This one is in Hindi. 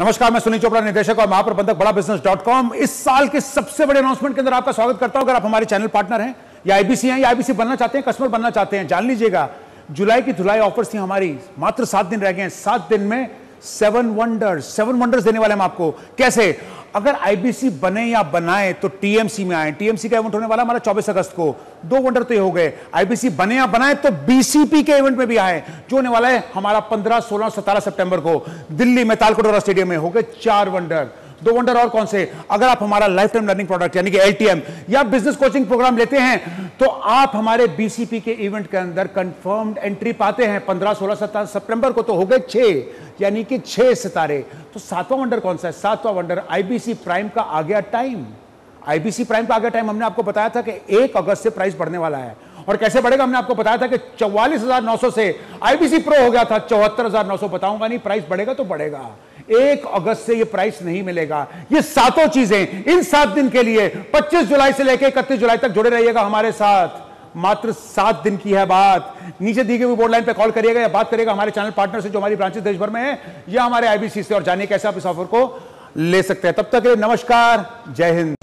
नमस्कार, मैं सुनील चोपड़ा निदेशक और महाप्रबंधक बड़ा बिज़नेस डॉट कॉम इस साल के सबसे बड़े अनाउंसमेंट के अंदर आपका स्वागत करता हूँ। अगर आप हमारे चैनल पार्टनर हैं, या आईबीसी हैं, या आईबीसी बनना चाहते हैं कस्टमर बनना चाहते हैं, जान लीजिएगा। जुलाई की धुलाई ऑफर्स थी हमारी। मात्र सात दिन रह गए हैं। सात दिन में सेवन वंडर्स सेवन वंडर्स देने वाले हम आपको। कैसे? अगर आईबीसी बने या बनाए तो टीएमसी में आए। टीएमसी का इवेंट होने वाला हमारा 24 अगस्त को। दो वंडर तो ये हो गए। आईबीसी बने या बनाए तो बीसीपी के इवेंट में भी आए। जो होने वाला है हमारा 15 16 17 सितंबर को। दिल्ली में तालकोटोरा स्टेडियम में हो गए चार वंडर दो वंडर और कौन से? अगर आप हमारा लाइफ टाइम लर्निंग प्रोडक्ट यानी कि एलटीएम या बिज़नेस कोचिंग प्रोग्राम लेते हैं तो आप हमारे बीसीपी के इवेंट के अंदर कंफर्म्ड एंट्री पाते हैं 15 16 17 सितंबर को तो हो गए छह, यानी कि छह सितारे। तो सातवां वंडर कौन सा है? सातवां वंडर आईबीसी प्राइम का आ गया टाइम आईबीसी प्राइम का आ गया टाइम हमने आपको बताया था कि एक अगस्त से प्राइस बढ़ने वाला है। और कैसे बढ़ेगा? हमने आपको बताया था कि चौवालीस हज़ार नौ सौ से आईबीसी प्रो हो गया था। चौहत्तर हज़ार नौ सौ बताऊँगा नहीं प्राइस बढ़ेगा तो बढ़ेगा। एक अगस्त से ये प्राइस नहीं मिलेगा। ये सातों चीज़ें, इन सात दिन के लिए 25 जुलाई से लेकर इकतीस जुलाई तक जुड़े रहिएगा हमारे साथ। मात्र सात दिन की है बात। नीचे दी गई बोर्ड लाइन पे कॉल करिएगा या बात करिएगा हमारे चैनल पार्टनर से, जो हमारी ब्रांचेस देश भर में है, या हमारे आईबीसी से, और जानिए कैसे आप इस ऑफ़र को ले सकते हैं। तब तक नमस्कार, जय हिंद।